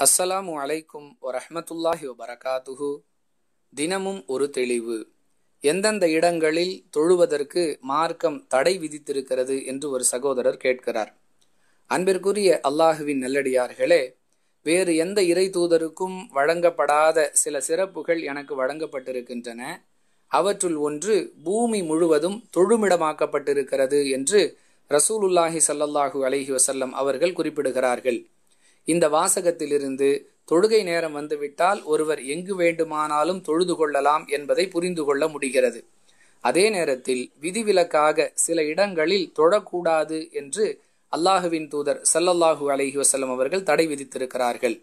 அஸ்ஸலாமு அலைக்கும் வரஹமத்துல்லாஹி வபரகாத்துஹு. தினமும் ஒரு தெளிவு. எந்தெந்த இடங்களில் தொழுவதற்கு மார்க்கம் தடை விதித்திருக்கிறது என்று ஒரு சகோதரர் கேட்கிறார். அன்பிற்குரிய அல்லாஹுவின் நல்லடியார்களே வேறு எந்த இறை தூதருக்கும் வழங்கப்படாத சில சிறப்புகள் எனக்கு வழங்கப்பட்டிருக்கின்றன. அவற்றுள் ஒன்று பூமி முழுவதும் தொழுமிடமாக்கப்பட்டிருக்கிறது என்று ரசூலுல்லாஹி சல்லல்லாஹு அலஹி வசல்லம் அவர்கள் குறிப்பிடுகிறார்கள். இந்த வாசகத்திலிருந்து தொழுகை நேரம் வந்துவிட்டால் ஒருவர் எங்கு வேண்டுமானாலும் தொழுது கொள்ளலாம் என்பதை புரிந்து கொள்ள முடிகிறது. அதே நேரத்தில் விதிவிலக்காக சில இடங்களில் தொழக்கூடாது என்று அல்லாஹுவின் தூதர் சல்லல்லாஹு அலஹி வசல்லம் அவர்கள் தடை விதித்திருக்கிறார்கள்.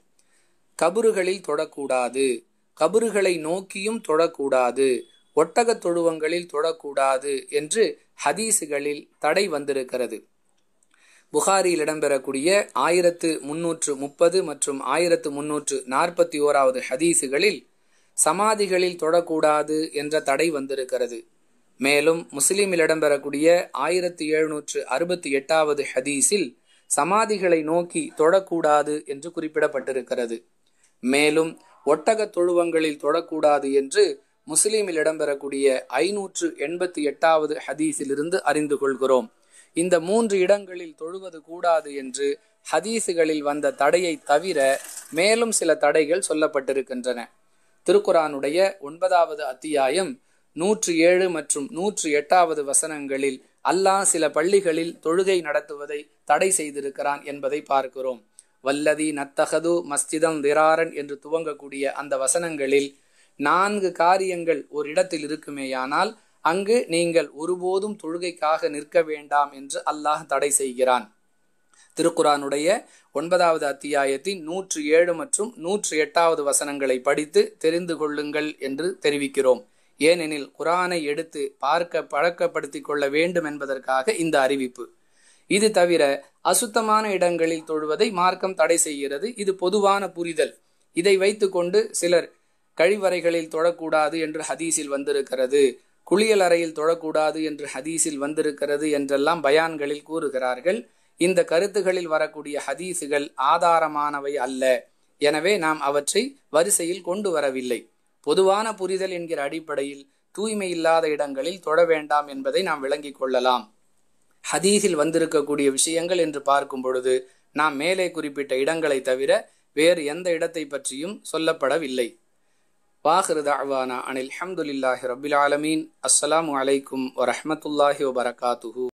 கபறுகளில் தொழக்கூடாது கபறுகளை நோக்கியும் தொழக்கூடாது ஒட்டகத் தொழுவங்களில் தொழக்கூடாது என்று ஹதீஸுகளில் தடை வந்திருக்கிறது. புகாரியில் இடம்பெறக்கூடிய ஆயிரத்து முன்னூற்று முப்பது மற்றும் ஆயிரத்து முன்னூற்று நாற்பத்தி ஓராவது ஹதீஸுகளில் சமாதிகளில் தொடக்கூடாது என்ற தடை வந்திருக்கிறது. மேலும் முஸ்லீமில் இடம்பெறக்கூடிய ஆயிரத்தி எழுநூற்று அறுபத்தி எட்டாவது ஹதீஸில் சமாதிகளை நோக்கி தொடக்கூடாது என்று குறிப்பிடப்பட்டிருக்கிறது. மேலும் ஒட்டக தொழுவங்களில் தொடக்கூடாது என்று முஸ்லீமில் இடம்பெறக்கூடிய ஐநூற்று எண்பத்தி எட்டாவது ஹதீஸிலிருந்து அறிந்து கொள்கிறோம். இந்த மூன்று இடங்களில் தொழுவது கூடாது என்று ஹதீஸுகளில் வந்த தடையை தவிர மேலும் சில தடைகள் சொல்லப்பட்டிருக்கின்றன. திருக்குரானுடைய ஒன்பதாவது அத்தியாயம் நூற்று ஏழு மற்றும் நூற்று எட்டாவது வசனங்களில் அல்லாஹ் சில பள்ளிகளில் தொழுகை நடத்துவதை தடை செய்திருக்கிறான் என்பதை பார்க்கிறோம். வல்லதி நத்தகது மஸ்திதம் திராரன் என்று துவங்கக்கூடிய அந்த வசனங்களில் நான்கு காரியங்கள் ஒரு இடத்தில் இருக்குமேயானால் அங்கு நீங்கள் ஒருபோதும் தொழுகைக்காக நிற்க வேண்டாம் என்று அல்லாஹ் தடை செய்கிறான். திருக்குரானுடைய ஒன்பதாவது அத்தியாயத்தின் நூற்று ஏழு மற்றும் நூற்று எட்டாவது வசனங்களை படித்து தெரிந்து கொள்ளுங்கள் என்று தெரிவிக்கிறோம். ஏனெனில் குரானை எடுத்து பார்க்க பழக்கப்படுத்திக் கொள்ள வேண்டும் என்பதற்காக இந்த அறிவிப்பு. இது தவிர அசுத்தமான இடங்களில் தொழுவதை மார்க்கம் தடை செய்கிறது. இது பொதுவான புரிதல். இதை வைத்துக்கொண்டு சிலர் கழிவறைகளில் தொழக்கூடாது என்று ஹதீஸில் வந்திருக்கிறது. குளியல் அறையில் தொழக்கூடாது என்று ஹதீஸில் வந்திருக்கிறது என்றெல்லாம் பயான்களில் கூறுகிறார்கள். இந்த கருத்துகளில் வரக்கூடிய ஹதீஸுகள் ஆதாரமானவை அல்ல. எனவே நாம் அவற்றை வரிசையில் கொண்டு வரவில்லை. பொதுவான புரிதல் என்கிற அடிப்படையில் தூய்மை இல்லாத இடங்களில் தொழ வேண்டாம் என்பதை நாம் விளங்கிக் கொள்ளலாம். ஹதீஸில் வந்திருக்கக்கூடிய விஷயங்கள் என்று பார்க்கும் பொழுது நாம் மேலே குறிப்பிட்ட இடங்களை தவிர வேறு எந்த இடத்தை பற்றியும் சொல்லப்படவில்லை. வாஹிரு தாவானா அனில் அஹமதுல்லாஹி ரபில் ஆலமீன் அஸ்ஸலாமு அலைக்கும் வரஹமத்துல்லாஹி வபரகாத்துஹூ